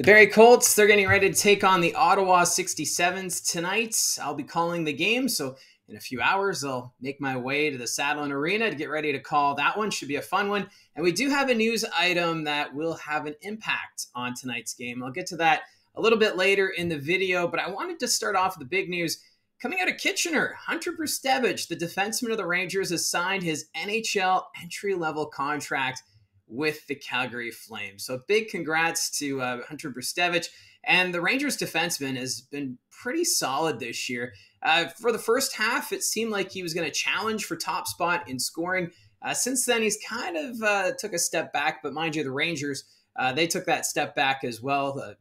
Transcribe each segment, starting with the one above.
The Barrie Colts, they're getting ready to take on the Ottawa 67s tonight. I'll be calling the game, so in a few hours, I'll make my way to the Sadlon Arena to get ready to call that one. Should be a fun one. And we do have a news item that will have an impact on tonight's game. I'll get to that a little bit later in the video, but I wanted to start off with the big news. Coming out of Kitchener, Hunter Brzustewicz, the defenseman of the Rangers, has signed his NHL entry level contract with the Calgary Flames. So big congrats to uh, Hunter Brzustewicz. And the Rangers defenseman has been pretty solid this year. Uh, for the first half, it seemed like he was going to challenge for top spot in scoring. Uh, since then, he's kind of uh, took a step back. But mind you, the Rangers, uh, they took that step back as well uh,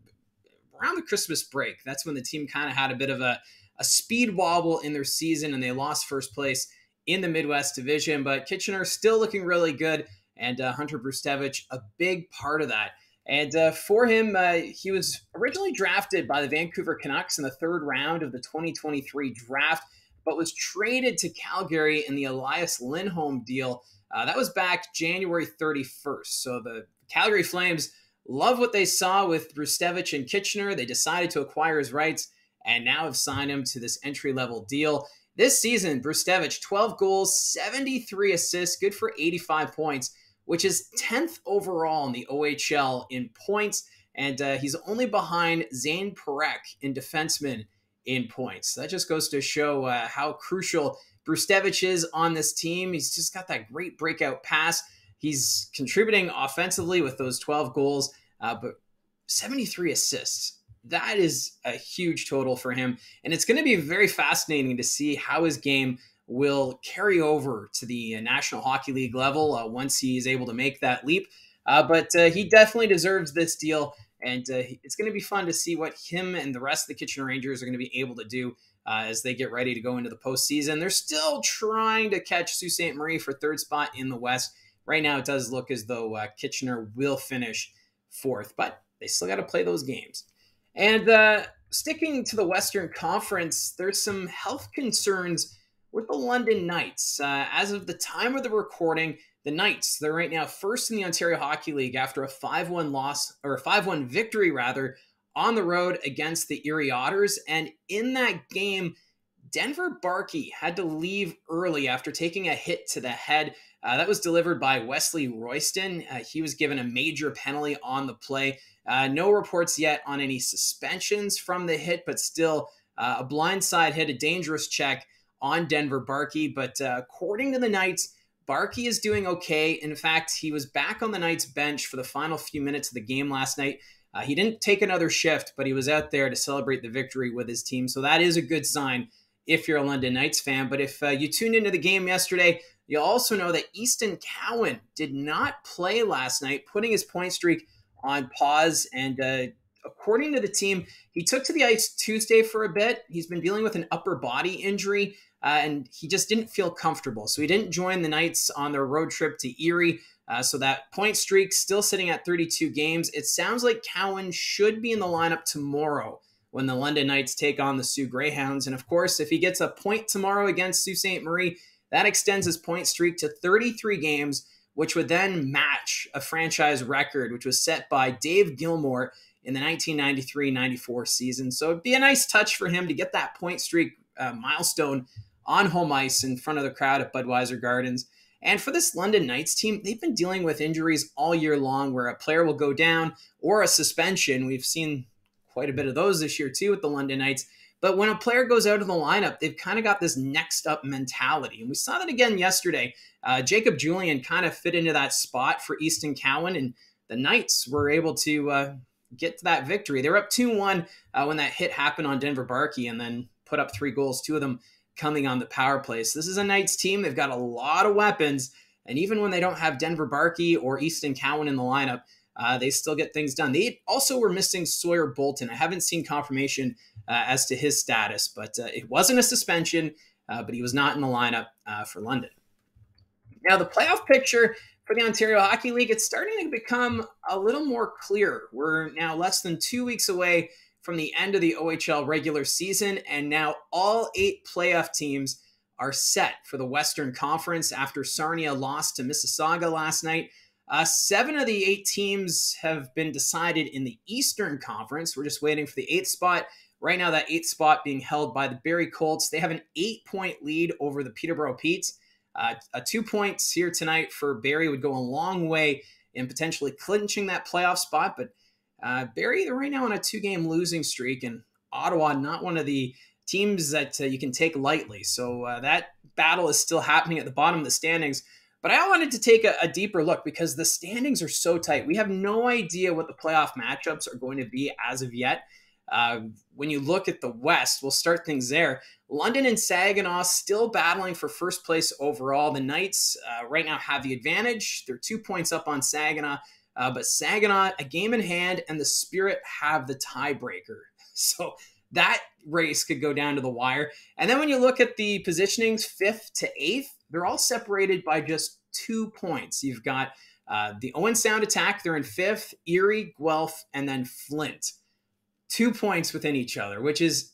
around the Christmas break. That's when the team kind of had a bit of a, a speed wobble in their season and they lost first place in the Midwest Division. But Kitchener still looking really good and uh, Hunter Brzustewicz a big part of that. And uh, for him, uh, he was originally drafted by the Vancouver Canucks in the third round of the 2023 draft, but was traded to Calgary in the Elias Lindholm deal. Uh, that was back January 31st. So the Calgary Flames love what they saw with Brzustewicz and Kitchener. They decided to acquire his rights and now have signed him to this entry level deal. This season, Brzustewicz, 12 goals, 73 assists, good for 85 points which is 10th overall in the OHL in points. And uh, he's only behind Zane Parekh in defenseman in points. That just goes to show uh, how crucial Brzustewicz is on this team. He's just got that great breakout pass. He's contributing offensively with those 12 goals, uh, but 73 assists. That is a huge total for him. And it's going to be very fascinating to see how his game will carry over to the National Hockey League level uh, once he is able to make that leap. Uh, but uh, he definitely deserves this deal, and uh, it's going to be fun to see what him and the rest of the Kitchener Rangers are going to be able to do uh, as they get ready to go into the postseason. They're still trying to catch Sault Ste. Marie for third spot in the West. Right now, it does look as though uh, Kitchener will finish fourth, but they still got to play those games. And sticking to the Western Conference, there's some health concerns with the London Knights. Uh, as of the time of the recording, the Knights, they're right now first in the Ontario Hockey League after a 5 1 loss, or a 5 1 victory, rather, on the road against the Erie Otters. And in that game, Denver Barkey had to leave early after taking a hit to the head. Uh, that was delivered by Wesley Royston. Uh, he was given a major penalty on the play. Uh, no reports yet on any suspensions from the hit, but still uh, a blindside hit, a dangerous check on Denver Barkey. But uh, according to the Knights, Barkey is doing okay. In fact, he was back on the Knights bench for the final few minutes of the game last night. Uh, he didn't take another shift, but he was out there to celebrate the victory with his team. So that is a good sign if you're a London Knights fan. But if uh, you tuned into the game yesterday, you'll also know that Easton Cowan did not play last night, putting his point streak on pause. And uh, according to the team, he took to the ice Tuesday for a bit. He's been dealing with an upper body injury uh, and he just didn't feel comfortable. So he didn't join the Knights on their road trip to Erie. Uh, so that point streak still sitting at 32 games. It sounds like Cowan should be in the lineup tomorrow when the London Knights take on the Soo Greyhounds. And of course, if he gets a point tomorrow against Sault Ste. Marie, that extends his point streak to 33 games, which would then match a franchise record, which was set by Dave Gilmore in the 1993 94 season. So it'd be a nice touch for him to get that point streak uh, milestone on home ice in front of the crowd at Budweiser Gardens. And for this London Knights team, they've been dealing with injuries all year long where a player will go down or a suspension. We've seen quite a bit of those this year too with the London Knights. But when a player goes out of the lineup, they've kind of got this next up mentality. And we saw that again yesterday. Uh, Jacob Julien kind of fit into that spot for Easton Cowan, and the Knights were able to uh, get to that victory. They were up 2 1 uh, when that hit happened on Denver Barkey and then put up three goals, two of them coming on the power play. So this is a Knights team. They've got a lot of weapons. And even when they don't have Denver Barkey or Easton Cowan in the lineup, uh, they still get things done. They also were missing Sawyer Boulton. I haven't seen confirmation uh, as to his status, but uh, it wasn't a suspension, uh, but he was not in the lineup uh, for London. Now, the playoff picture for the Ontario Hockey League, it's starting to become a little more clear. We're now less than two weeks away from the end of the OHL regular season, and now all eight playoff teams are set for the Western Conference after Sarnia lost to Mississauga last night. Uh, seven of the eight teams have been decided in the Eastern Conference. We're just waiting for the eighth spot. Right now, that eighth spot being held by the Barrie Colts. They have an eight point lead over the Peterborough Petes. Uh, a two points here tonight for Barrie would go a long way in potentially clinching that playoff spot. But uh, they're right now on a two game losing streak, and Ottawa, not one of the teams that uh, you can take lightly. So uh, that battle is still happening at the bottom of the standings. But I wanted to take a, a, deeper look because the standings are so tight. We have no idea what the playoff matchups are going to be as of yet. Uh, when you look at the West, we'll start things there. London and Saginaw still battling for first place overall. The Knights uh, right now have the advantage. They're two points up on Saginaw, uh, but Saginaw, a game in hand, and the Spirit have the tiebreaker. So that race could go down to the wire. And then when you look at the positionings, fifth to eighth, they're all separated by just two points. You've got uh, the Owen Sound Attack, they're in fifth, Erie, Guelph, and then Flint. Two points within each other, which is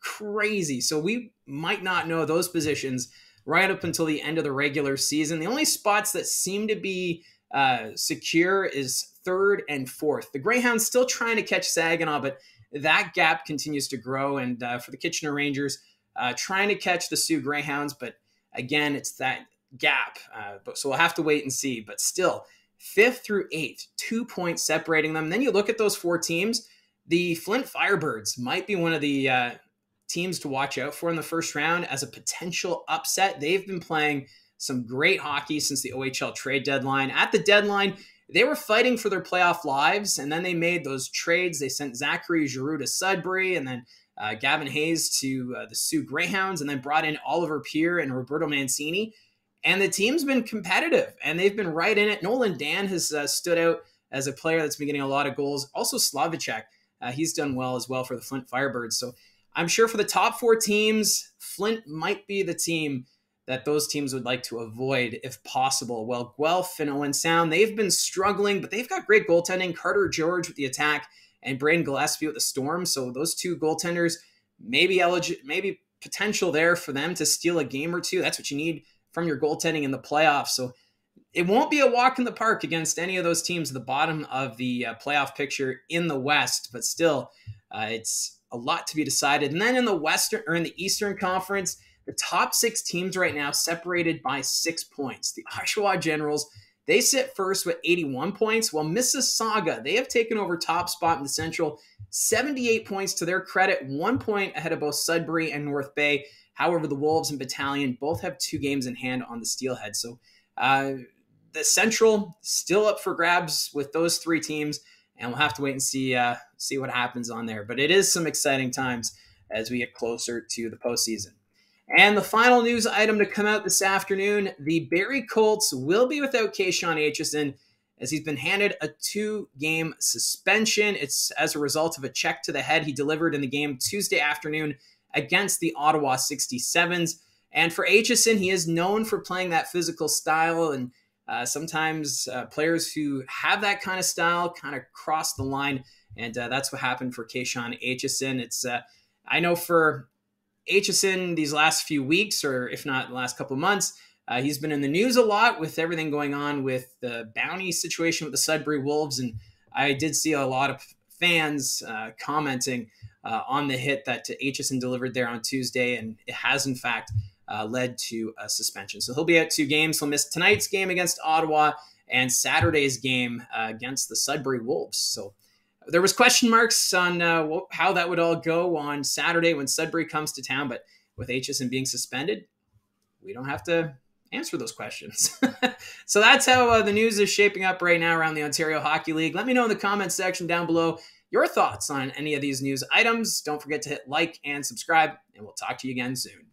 crazy. So we might not know those positions right up until the end of the regular season. The only spots that seem to be uh, secure is third and fourth. The Greyhounds still trying to catch Saginaw, but that gap continues to grow. And uh, for the Kitchener Rangers, uh, trying to catch the Soo Greyhounds, but again, it's that gap. Uh, but so we'll have to wait and see. But still, fifth through eighth, two points separating them. then you look at those four teams. The Flint Firebirds might be one of the uh, teams to watch out for in the first round as a potential upset. They've been playing some great hockey since the OHL trade deadline. At the deadline, they were fighting for their playoff lives, and then they made those trades. They sent Zachary Giroux to Sudbury, and then uh, Gavin Hayes to uh, the Soo Greyhounds, and then brought in Oliver Peer and Roberto Mancini. And the team's been competitive, and they've been right in it. Nolan Dann has uh, stood out as a player that's been getting a lot of goals. Also, Slavicek, uh, he's done well as well for the Flint Firebirds. So I'm sure for the top four teams, Flint might be the team that those teams would like to avoid if possible. Well, Guelph and Owen Sound, they've been struggling, but they've got great goaltending. Carter George with the attack and Braden Gillespie with the Storm. So those two goaltenders, maybe eligible, maybe potential there for them to steal a game or two. That's what you need from your goaltending in the playoffs. So it won't be a walk in the park against any of those teams at the bottom of the uh, playoff picture in the West, but still, uh, it's a lot to be decided. And then in the Western or in the Eastern Conference, the top six teams right now separated by six points. The Oshawa Generals, they sit first with 81 points, while Mississauga, they have taken over top spot in the Central, 78 points to their credit, one point ahead of both Sudbury and North Bay. However, the Wolves and Battalion both have two games in hand on the Steelhead. So uh, the Central still up for grabs with those three teams, and we'll have to wait and see uh, see what happens on there. But it is some exciting times as we get closer to the postseason. And the final news item to come out this afternoon the Barrie Colts will be without Kashawn Aitcheson as he's been handed a two game suspension. It's as a result of a check to the head he delivered in the game Tuesday afternoon against the Ottawa 67s. And for Aitcheson, he is known for playing that physical style. And uh, sometimes uh, players who have that kind of style kind of cross the line. And uh, that's what happened for Kashawn Aitcheson. It's, uh, I know for Aitcheson these last few weeks, or if not the last couple months, uh, he's been in the news a lot with everything going on with the bounty situation with the Sudbury Wolves, and I did see a lot of fans uh, commenting uh, on the hit that Aitcheson delivered there on Tuesday, and it has in fact uh, led to a suspension. So he'll be at two games. He'll miss tonight's game against Ottawa and Saturday's game uh, against the Sudbury Wolves. So there was question marks on uh, how that would all go on Saturday when Sudbury comes to town, but with Aitcheson being suspended, we don't have to answer those questions. so that's how uh, the news is shaping up right now around the Ontario Hockey League. Let me know in the comments section down below your thoughts on any of these news items. Don't forget to hit like and subscribe, and we'll talk to you again soon.